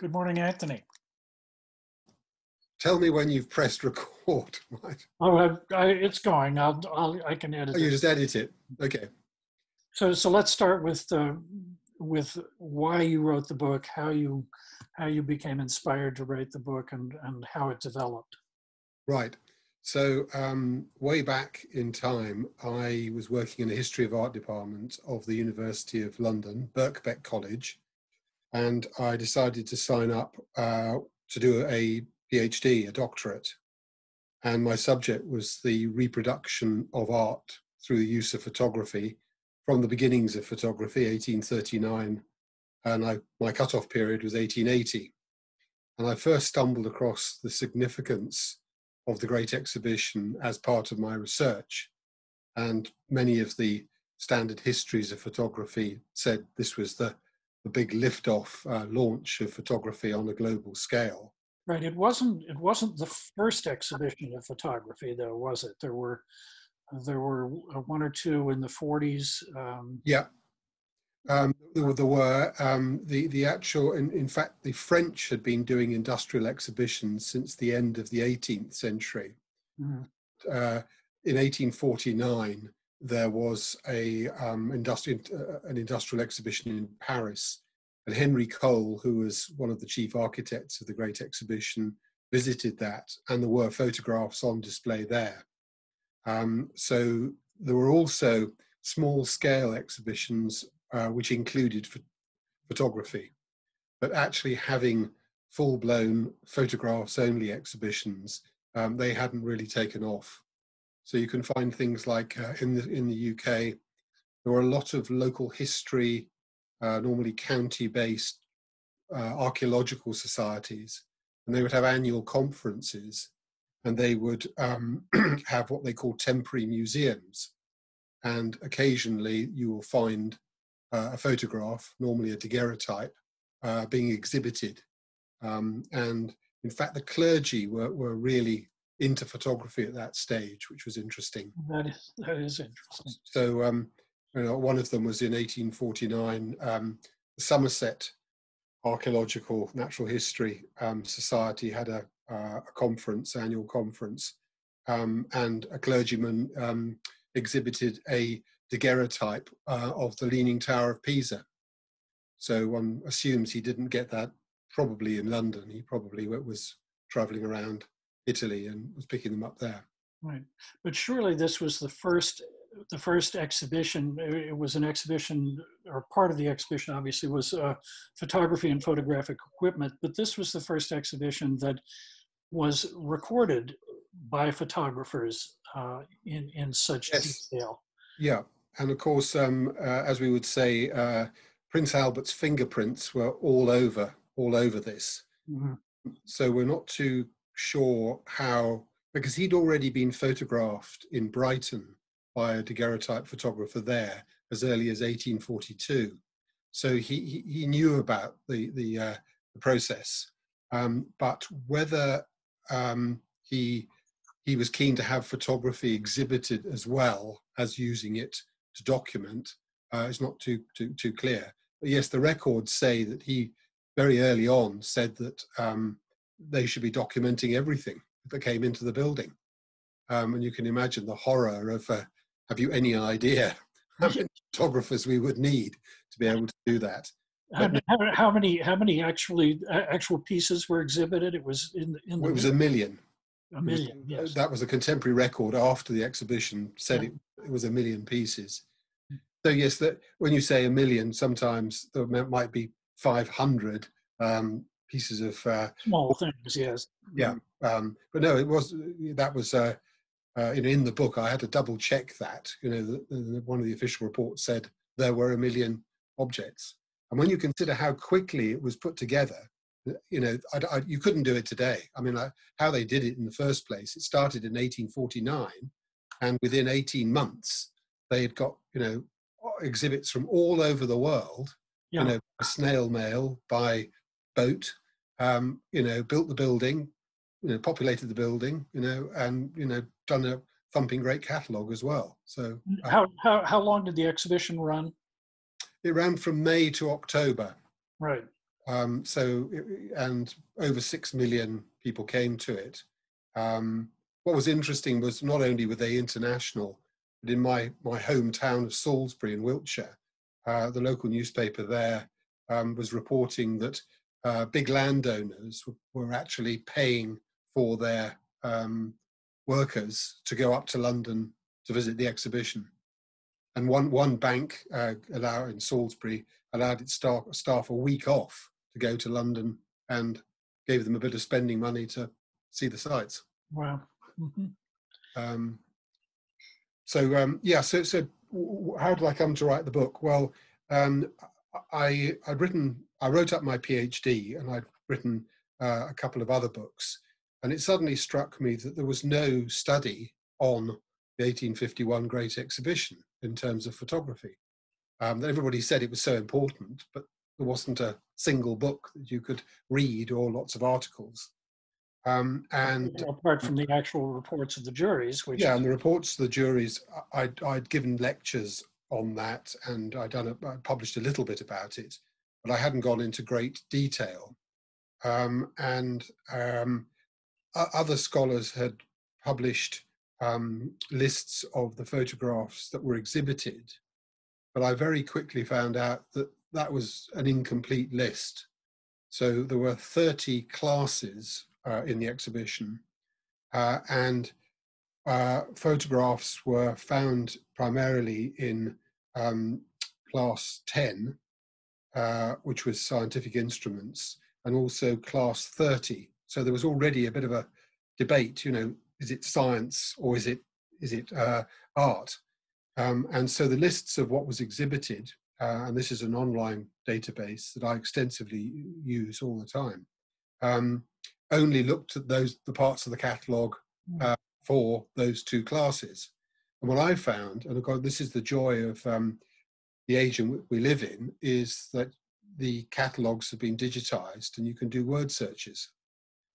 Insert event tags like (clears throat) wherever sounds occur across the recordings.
Good morning, Anthony. Tell me when you've pressed record. (laughs) Right. Oh, I, I, it's going. I'll, I'll, I can edit. Oh, you it. just edit it. Okay. So, so let's start with uh, with why you wrote the book, how you how you became inspired to write the book, and and how it developed. Right. So, um, way back in time, I was working in the history of art department of the University of London, Birkbeck College, and I decided to sign up uh, to do a PhD, a doctorate. And my subject was the reproduction of art through the use of photography from the beginnings of photography, 1839, and I, my cutoff period was 1880. And I first stumbled across the significance of the Great Exhibition as part of my research. And many of the standard histories of photography said this was the, the big liftoff uh, launch of photography on a global scale. Right. It wasn't. It wasn't the first exhibition of photography, though, was it? There were there were one or two in the 40s. Um, Yeah. Um, there, there were um, the the actual. In, in fact, the French had been doing industrial exhibitions since the end of the 18th century. mhm. Uh, in 1849, there was a um, industrial uh, an industrial exhibition in Paris, and Henry Cole, who was one of the chief architects of the Great Exhibition, visited that, and there were photographs on display there. Um, so there were also small scale exhibitions uh, which included ph- photography, but actually having full blown photographs only exhibitions, um, they hadn't really taken off. So you can find things like uh, in the in the UK, there were a lot of local history, uh, normally county based uh, archaeological societies, and they would have annual conferences and they would um, (clears throat) have what they call temporary museums. And occasionally you will find uh, a photograph, normally a daguerreotype, uh, being exhibited. Um, and in fact, the clergy were, were really into photography at that stage, which was interesting. that is that is interesting. So, um, you know, one of them was in 1849, um, the Somerset Archaeological Natural History um, Society had a, uh, a conference, annual conference, um, and a clergyman um, exhibited a daguerreotype uh, of the Leaning Tower of Pisa. So one assumes he didn't get that probably in London. He probably was traveling around Italy and was picking them up there. Right. But surely this was the first the first exhibition. It was an exhibition, or part of the exhibition, obviously, was uh, photography and photographic equipment. But this was the first exhibition that was recorded by photographers uh, in in such Yes. detail. Yeah, and of course, um, uh, as we would say, uh, Prince Albert's fingerprints were all over, all over this. Mhm. So we're not too sure how, because he'd already been photographed in Brighton by a daguerreotype photographer there as early as 1842. So he he, knew about the the, uh, the process, um, but whether um, he he was keen to have photography exhibited as well as using it to document uh, is not too, too too clear. But yes, the records say that he very early on said that um, they should be documenting everything that came into the building, um, and you can imagine the horror of. Uh, have you any idea (laughs) how many photographers we would need to be able to do that? How, how, how many how many actually uh, actual pieces were exhibited? It was in the- in the It was a million. a It was- million. Yes. That was a contemporary record after the exhibition said it, it was a million pieces. So yes, that when you say a million, sometimes there might be 500 um, pieces of, uh, Small things. Yes. yeah. Um, but no, it was, that was, uh, uh, you know, in the book, I had to double check that, you know, the, the, one of the official reports said there were a million objects. And when you consider how quickly it was put together, you know, I, I- you couldn't do it today. I mean, I, how they did it in the first place, it started in 1849, and within 18 months, they had got, you know, exhibits from all over the world, Yeah. you know, snail mail, by boat, um, you know, built the building, you know, populated the building, you know, and, you know, done a thumping great catalogue as well. So uh, How, how how long did the exhibition run? it ran from May to October. Right. Um, so, and over six million people came to it. Um, what was interesting was not only were they international, but in my, my hometown of Salisbury in Wiltshire, uh, the local newspaper there um, was reporting that uh, big landowners were actually paying for their um, workers to go up to London to visit the exhibition. And one, one bank uh, allow, in Salisbury allowed its staff, staff a week off to go to London and gave them a bit of spending money to see the sights. Wow. Mm-hmm. Um, so um, yeah, so so how did I come to write the book? Well, um, I I'd written I wrote up my PhD and I'd written uh, a couple of other books, and it suddenly struck me that there was no study on the 1851 Great Exhibition in terms of photography. Um, everybody said it was so important, but there wasn't a single book that you could read or lots of articles. Um, and apart from the actual reports of the juries, which yeah, and the reports of the juries, I'd, I'd given lectures on that, and I'd done a, I published a little bit about it, but I hadn't gone into great detail. Um, and um, other scholars had published um, lists of the photographs that were exhibited, but I very quickly found out that that was an incomplete list. So there were 30 classes uh, in the exhibition, uh, and uh, photographs were found primarily in um, class 10, uh, which was scientific instruments, and also class 30. So there was already a bit of a debate, you know, is it science or is it, is it uh, art? Um, and so the lists of what was exhibited, uh, and this is an online database that I extensively use all the time, um, only looked at those the parts of the catalogue hmm. uh, for those two classes. And what I found, and of course this is the joy of um, the age in which we live in, is that the catalogues have been digitized and you can do word searches.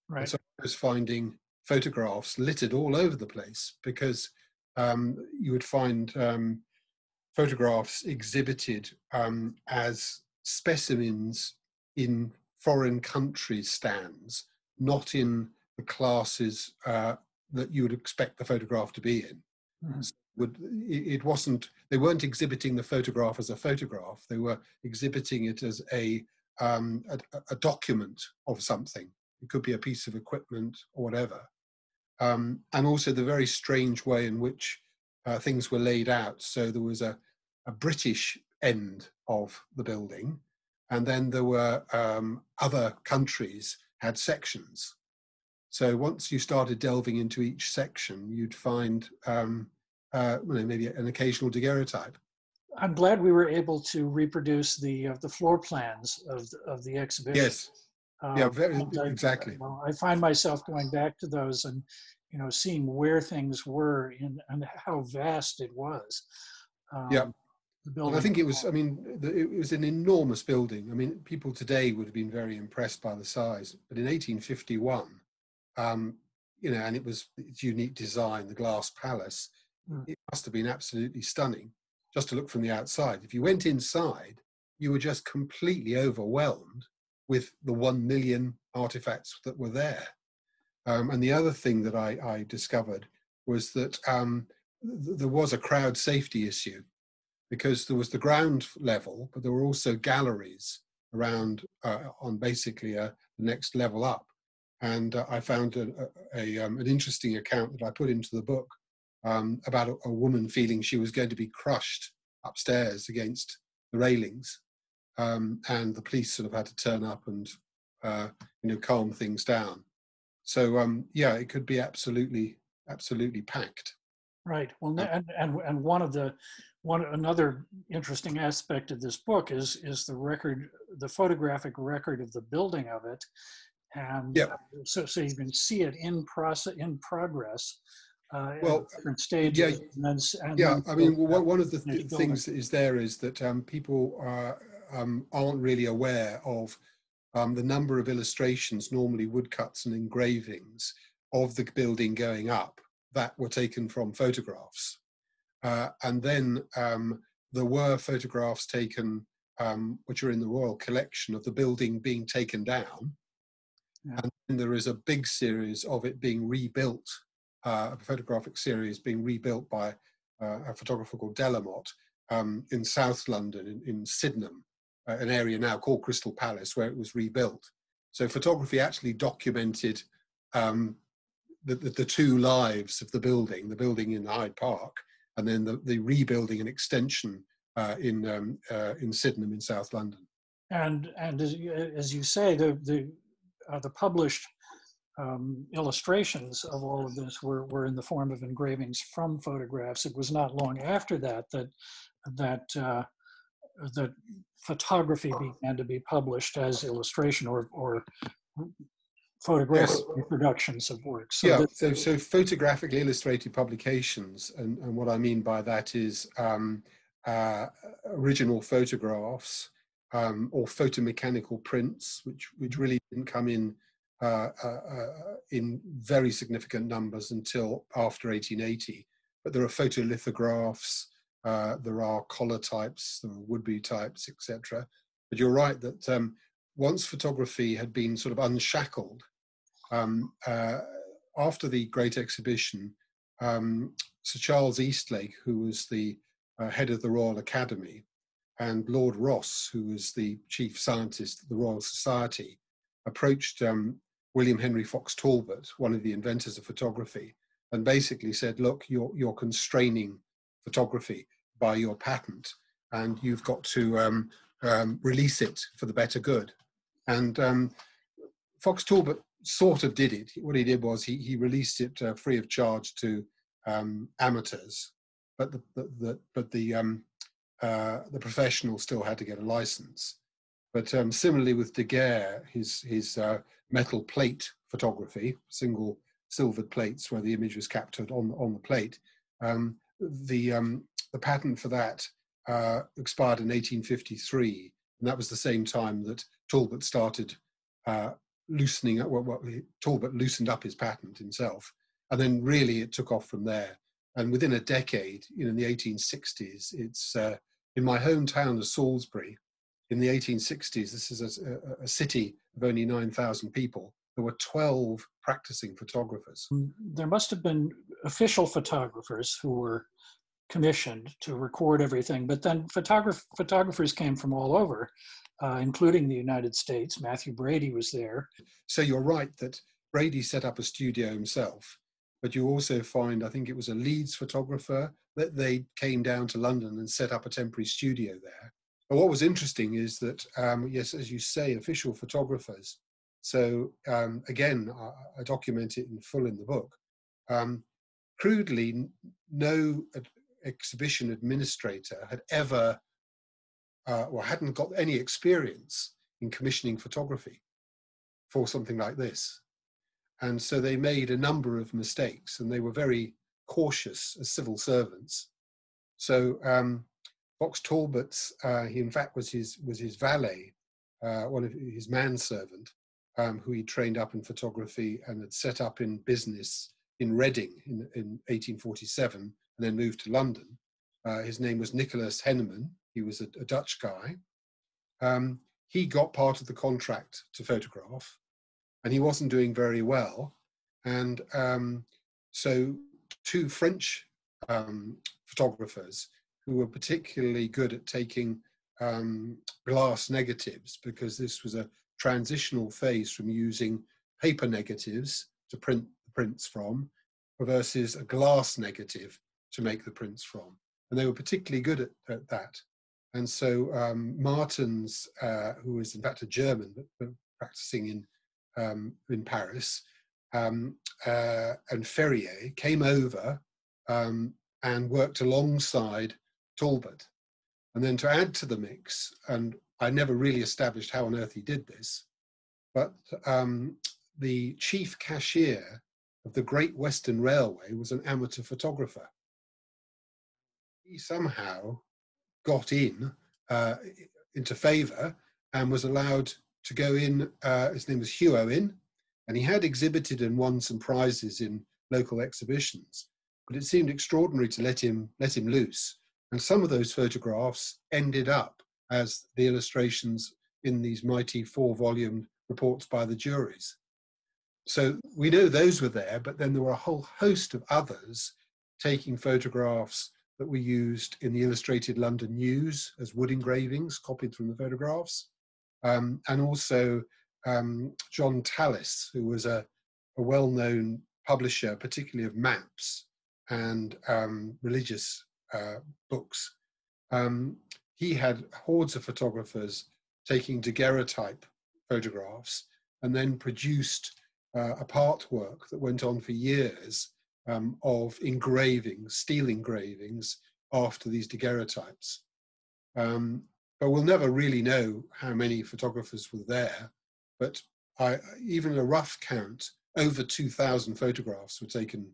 Right. And so I was finding photographs littered all over the place because um, you would find um, photographs exhibited um, as specimens in foreign country stands not in the classes uh, that you would expect the photograph to be in. Mm-hmm. Would, it wasn't, they weren't exhibiting the photograph as a photograph, they were exhibiting it as a, um, a, a, document of something. It could be a piece of equipment or whatever. Um, and also the very strange way in which uh, things were laid out. So there was a, a British end of the building, and then there were um, other countries had sections. So once you started delving into each section, you'd find um, uh, maybe an occasional daguerreotype. I'm glad we were able to reproduce the uh, the floor plans of the, of the exhibition. Yes. Um, yeah, very, I, exactly. You know, I find myself going back to those and you know seeing where things were in and how vast it was. Um, yeah. The building. I think it was. I mean, the, it was an enormous building. I mean, people today would have been very impressed by the size, but in 1851, um, you know, and it was its unique design, the glass palace. Mm. It must have been absolutely stunning, just to look from the outside. If you went inside, you were just completely overwhelmed with the one million artifacts that were there. Um, and the other thing that I, I discovered was that um, th- there was a crowd safety issue because there was the ground level, but there were also galleries around uh, on basically a, the next level up. And uh, I found a, a, um, an interesting account that I put into the book um, about a, a, woman feeling she was going to be crushed upstairs against the railings. Um, and the police sort of had to turn up and uh, you know calm things down. So um, yeah, it could be absolutely absolutely packed. Right. Well, and, and and one of the one another interesting aspect of this book is is the record, the photographic record of the building of it, and yeah. so so you can see it in process in progress. Uh, well, different stages. Yeah, and then, and yeah. I mean, one of the th- things that is there is that um, people are, um, aren't really aware of um, the number of illustrations, normally woodcuts and engravings, of the building going up that were taken from photographs. Uh, and then um, there were photographs taken um, which are in the Royal Collection of the building being taken down. Yeah. And there is a big series of it being rebuilt, a photographic series being rebuilt by uh, a photographer called Delamotte um, in South London, in, in Sydenham, uh, an area now called Crystal Palace, where it was rebuilt. So photography actually documented um, the, the, the, two lives of the building, the building in Hyde Park, and then the, the rebuilding and extension uh, in um, uh, in Sydenham in South London. And and as, as you say, the the uh, the published um, illustrations of all of this were, were in the form of engravings from photographs. It was not long after that that that uh, that photography began to be published as illustration or or photographic yes. reproductions of works. So yeah, so, so photographically illustrated publications, and, and what I mean by that is um, uh, original photographs um, or photomechanical prints, which which really didn't come in uh, uh, uh, in very significant numbers until after 1880. But there are photolithographs, uh, there are collotypes, there are be types, etc. But you're right that um, once photography had been sort of unshackled um, after the Great Exhibition, um, Sir Charles Eastlake, who was the uh, head of the Royal Academy, and Lord Rosse, who was the chief scientist at the Royal Society, approached um, William Henry Fox Talbot, one of the inventors of photography, and basically said, "Look, you're you're constraining photography by your patent, and you've got to um, um, release it for the better good." And um, Fox Talbot sort of did it. What he did was he he released it uh, free of charge to um, amateurs, but the, the, the but the um, uh, the professional still had to get a license. But um, similarly with Daguerre, his his uh, metal plate photography, single silvered plates where the image was captured on on the plate, um, the um, the patent for that uh, expired in 1853, and that was the same time that Talbot started uh, loosening up. Well, well, Talbot loosened up his patent himself, and then really it took off from there and within a decade, you know, in the 1860s, it's uh, in my hometown of Salisbury. In the 1860s, this is a, a city of only 9,000 people. There were 12 practicing photographers. Mm, there must have been official photographers who were commissioned to record everything, but then photograph- photographers came from all over, uh, including the United States. Mathew Brady was there. So you're right that Brady set up a studio himself but you also find, I think it was a Leeds photographer, that they came down to London and set up a temporary studio there. But what was interesting is that, um, yes, as you say, official photographers. So um, again, I, I, document it in full in the book. Um, crudely, no exhibition administrator had ever uh, or hadn't got any experience in commissioning photography for something like this. And so they made a number of mistakes and they were very cautious as civil servants. So um, Fox Talbot's, uh, he in fact was his, was his valet, uh, one of his manservant, um, who he trained up in photography and had set up in business in Reading in, in 1847 and then moved to London. Uh, his name was Nicholas Henneman. He was a, a Dutch guy. Um, he got part of the contract to photograph and he wasn't doing very well. And um, so, two French um, photographers who were particularly good at taking um, glass negatives because this was a transitional phase from using paper negatives to print the prints from versus a glass negative to make the prints from. And they were particularly good at, at that. And so um, Martens, uh, who was in fact a German, but, but practicing in um, in Paris, um, uh, and Ferrier came over um, and worked alongside Talbot. And then to add to the mix, and I never really established how on earth he did this, but um, the chief cashier of the Great Western Railway was an amateur photographer. He somehow got in uh, into favour and was allowed to go in. Uh, his name was Hugh Owen, and he had exhibited and won some prizes in local exhibitions. But it seemed extraordinary to let him let him loose, and some of those photographs ended up as the illustrations in these mighty four volume reports by the juries. So we know those were there, but then there were a whole host of others taking photographs that were used in the Illustrated London News as wood engravings copied from the photographs. Um, and also um, John Tallis, who was a, a well known publisher, particularly of maps and um, religious uh, books. Um, he had hordes of photographers taking daguerreotype photographs and then produced uh, a part work that went on for years um, of engravings, steel engravings after these daguerreotypes. Um, but we'll never really know how many photographers were there. But I, even a rough count, over 2,000 photographs were taken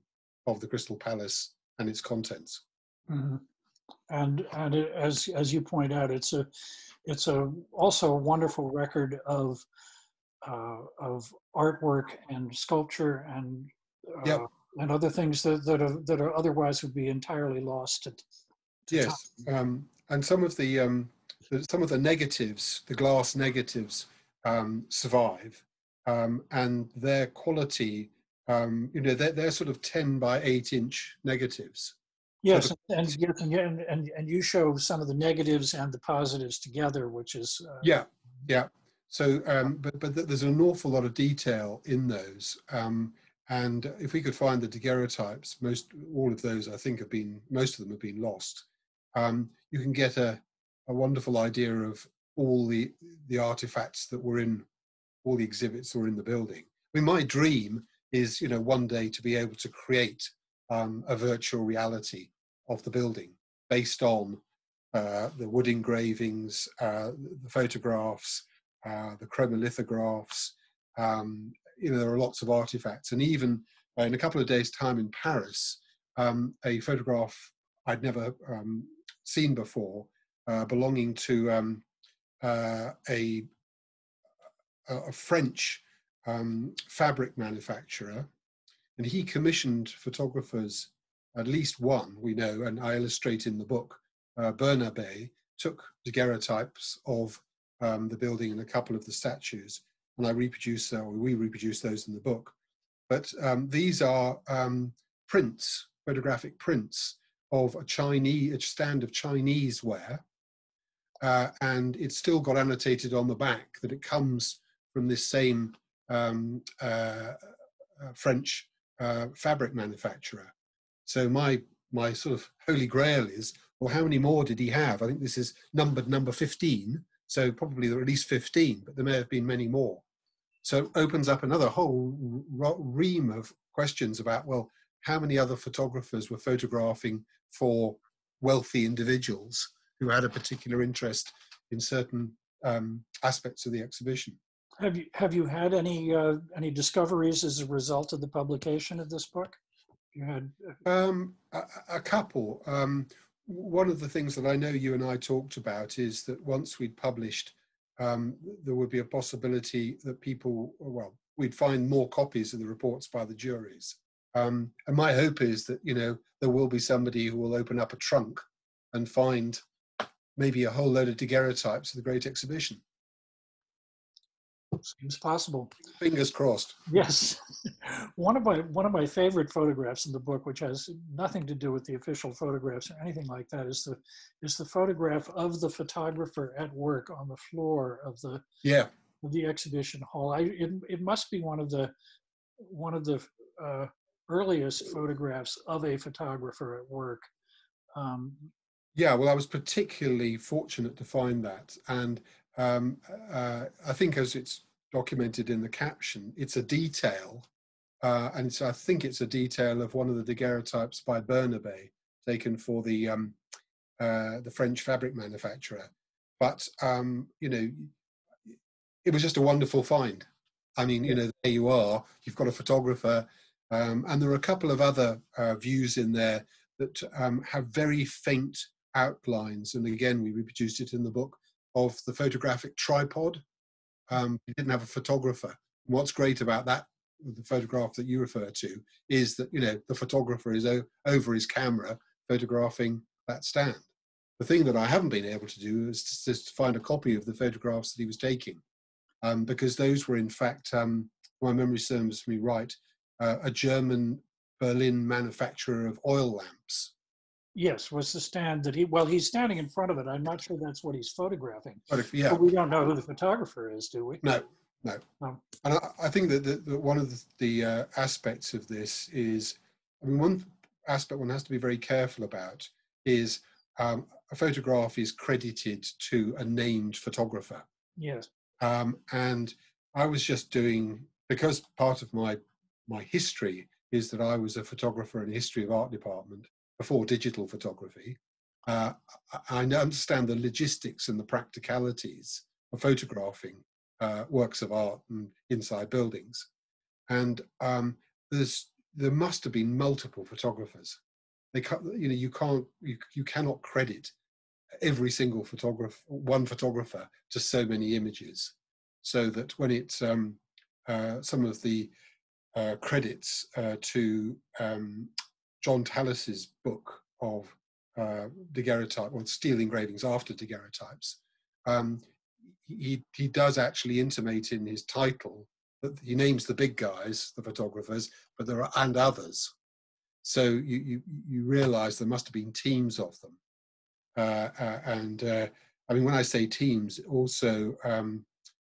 of the Crystal Palace and its contents. Mm-hmm. And and it, as as you point out, it's a it's a also a wonderful record of uh, of artwork and sculpture and uh, yep. and other things that that are that are otherwise would be entirely lost. To, to yes, um, and some of the um, some of the negatives, the glass negatives, um, survive, um, and their quality, um, you know, they're, they're sort of 10 by 8 inch negatives. Yes, and, and, and, and you show some of the negatives and the positives together, which is. Uh, yeah, yeah. So, um, but, but there's an awful lot of detail in those. Um, and if we could find the daguerreotypes, most all of those I think have been, most of them have been lost. Um, you can get a, a wonderful idea of all the the artifacts that were in all the exhibits that were in the building. I mean, my dream is, you know, one day to be able to create um, a virtual reality of the building based on uh, the wood engravings, uh, the photographs, uh, the chromolithographs. Um, you know, there are lots of artifacts, and even uh, in a couple of days' time in Paris, um, a photograph I'd never um, seen before, uh, belonging to um, uh, a, a French um, fabric manufacturer, and he commissioned photographers, at least one we know, and I illustrate in the book. Uh, Bernabe took daguerreotypes of um, the building and a couple of the statues, and I reproduce, or we reproduce those in the book. But um, these are um, prints, photographic prints of a Chinese, a stand of Chinese ware, uh, and it's still got annotated on the back that it comes from this same um, uh, uh, French uh, fabric manufacturer. So my my sort of holy grail is, well, how many more did he have? I think this is numbered number 15, so probably there are at least 15, but there may have been many more. So it opens up another whole ream of questions about, well, how many other photographers were photographing for wealthy individuals who had a particular interest in certain um, aspects of the exhibition. Have you have you had any uh, any discoveries as a result of the publication of this book? You had uh, um, a, a, couple. Um, one of the things that I know you and I talked about is that once we'd published, um, there would be a possibility that people, well, we'd find more copies of the reports by the juries. Um, and my hope is that you know there will be somebody who will open up a trunk and find maybe a whole load of daguerreotypes of the Great Exhibition. Seems possible. Fingers crossed. Yes, (laughs) one of my one of my favorite photographs in the book, which has nothing to do with the official photographs or anything like that, is the is the photograph of the photographer at work on the floor of the yeah of the exhibition hall. I it, it must be one of the one of the uh, earliest photographs of a photographer at work. Um, yeah, well, I was particularly fortunate to find that, and um, uh, I think as it's documented in the caption, it's a detail, uh, and so I think it's a detail of one of the daguerreotypes by Bernabe, taken for the um, uh, the French fabric manufacturer. But um, you know, it was just a wonderful find. I mean, you know, there you are. You've got a photographer, um, and there are a couple of other uh, views in there that um, have very faint outlines, and again, we reproduced it in the book, of the photographic tripod. Um, we didn't have a photographer. What's great about that, the photograph that you refer to, is that, you know, the photographer is over his camera photographing that stand. The thing that I haven't been able to do is to, to find a copy of the photographs that he was taking, um, because those were in fact, um, my memory serves me right, uh, a German Berlin manufacturer of oil lamps. Yes, was the stand that he, well, he's standing in front of it. I'm not sure that's what he's photographing. But if, yeah, But we don't know who the photographer is, do we? No, no. No. And I, I think that, the, that one of the, the uh, aspects of this is, I mean, one aspect one has to be very careful about is um, a photograph is credited to a named photographer. Yes. Um, and I was just doing, because part of my, my history is that I was a photographer in the history of art department before digital photography. Uh, I understand the logistics and the practicalities of photographing uh, works of art and inside buildings. And um, there's there must have been multiple photographers. They can't, you know, you can't, you, you cannot credit every single photographer, one photographer, to so many images, so that when it's um, uh, some of the uh, credits uh, to um, John Tallis's book of uh, daguerreotype, or steel engravings after daguerreotypes, um, he, he does actually intimate in his title that he names the big guys, the photographers, but there are and others. So you you, you realize there must have been teams of them. Uh, uh, and uh, I mean, when I say teams, also um,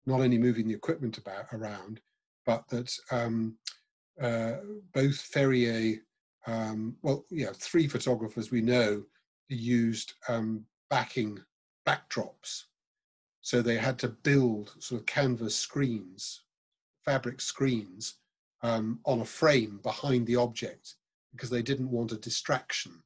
not only moving the equipment about around, but that um, uh, both Ferrier, um, well, yeah, three photographers we know used um, backing backdrops so they had to build sort of canvas screens, fabric screens um, on a frame behind the object because they didn't want a distraction.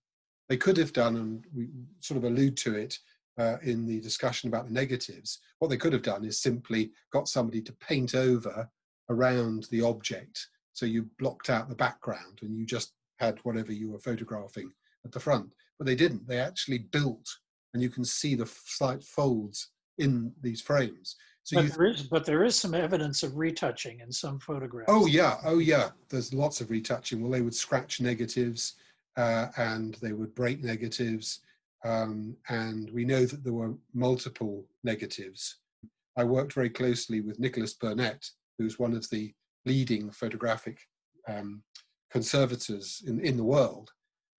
They could have done, and we sort of allude to it uh, in the discussion about the negatives, what they could have done is simply got somebody to paint over around the object. So you blocked out the background and you just had whatever you were photographing at the front. But they didn't. They actually built, and you can see the slight folds in these frames. So But you, there is, but there is some evidence of retouching in some photographs. oh yeah, oh yeah. There's lots of retouching. Well, they would scratch negatives uh, and they would break negatives, um, and we know that there were multiple negatives. I worked very closely with Nicholas Burnett, who's one of the leading photographic um, conservators in in the world,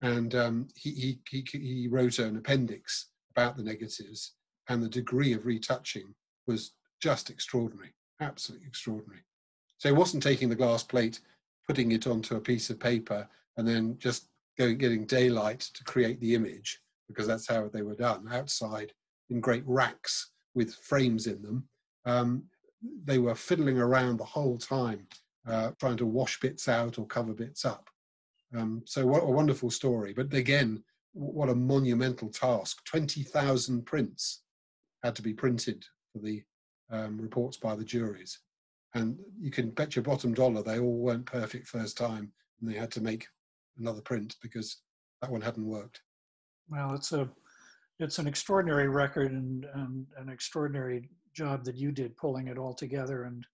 and um, he, he he he wrote an appendix about the negatives and the degree of retouching was just extraordinary, absolutely extraordinary. So he wasn't taking the glass plate, putting it onto a piece of paper, and then just going getting daylight to create the image, because that's how they were done outside in great racks with frames in them. Um, they were fiddling around the whole time, uh, trying to wash bits out or cover bits up. Um, so what a wonderful story! But again, what a monumental task! Twenty thousand prints had to be printed for the um, reports by the juries. And you can bet your bottom dollar they all weren't perfect first time and they had to make another print because that one hadn't worked. Well, it's a, it's an extraordinary record and, and an extraordinary job that you did pulling it all together and,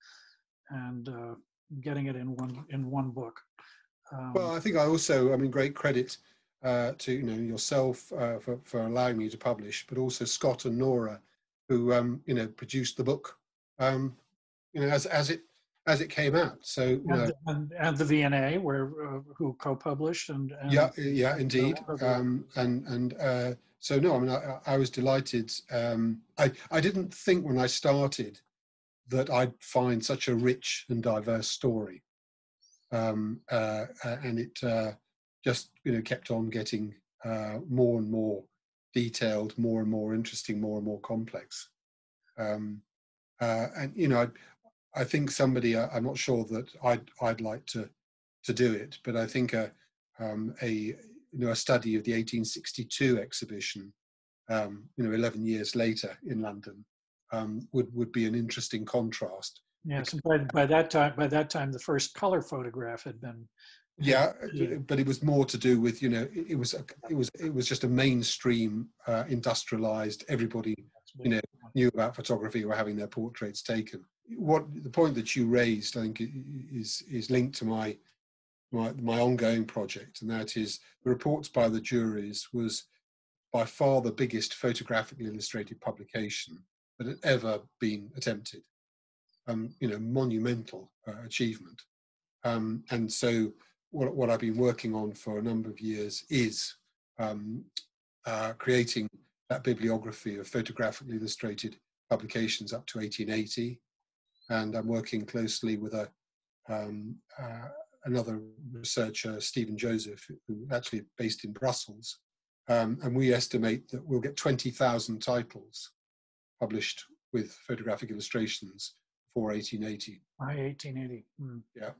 and uh, getting it in one, in one book. Um, Well, I think I also, I mean, great credit uh, to you know yourself uh, for, for allowing me to publish, but also Scott and Nora, who um, you know produced the book, um, you know, as as it as it came out. So you know, and, and, and the V&A, where uh, who co-published and, and yeah, yeah, indeed. Um, and and uh, so no, I mean, I, I was delighted. Um, I I didn't think when I started that I'd find such a rich and diverse story, um, uh, uh, and it uh, just you know kept on getting uh, more and more detailed, more and more interesting, more and more complex. Um, uh, and you know, I, I think somebody, I, I'm not sure that I'd I'd like to to do it, but I think a um, a you know a study of the 1862 exhibition, um, you know, 11 years later in London, um, would would be an interesting contrast. yes, by, by that time, by that time, the first color photograph had been Yeah, Yeah. but it was more to do with you know it, it was a, it was it was just a mainstream uh, industrialized. Everybody you know knew about photography or having their portraits taken. What the point that you raised, I think, is is linked to my my my ongoing project, and that is the reports by the juries was by far the biggest photographically illustrated publication that had ever been attempted. Um, you know, monumental uh, achievement. Um, and so, what, what, I've been working on for a number of years is um, uh, creating that bibliography of photographically illustrated publications up to 1880. And I'm working closely with a um, uh, another researcher, Steven Joseph, who actually based in Brussels. Um, and we estimate that we'll get 20,000 titles published with photographic illustrations for 1880. By 1880. Mm. Yeah.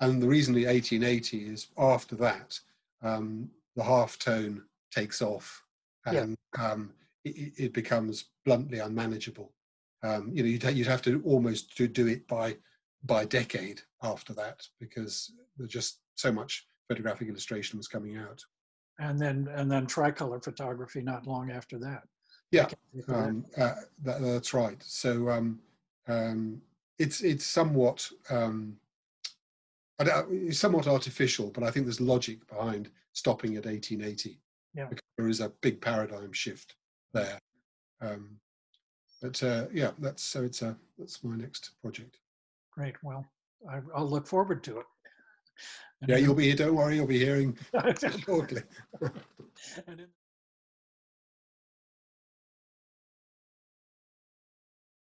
And the reason the 1880 is after that, um, the half tone takes off and yeah. um, it, it, becomes bluntly unmanageable. Um, you know, you'd, you'd have to almost do, do it by by decade after that because there's just so much photographic illustration was coming out. And then and then tricolor photography not long after that. Yeah, um, uh, that, that's right. So um, um, it's it's somewhat um, it's somewhat artificial, but I think there's logic behind stopping at 1880. Yeah, because there is a big paradigm shift there. Um, but uh, yeah, that's so it's a that's my next project. Great. Well, I, will look forward to it. And yeah, you'll be here. Don't worry, you'll be hearing (laughs) shortly. (laughs)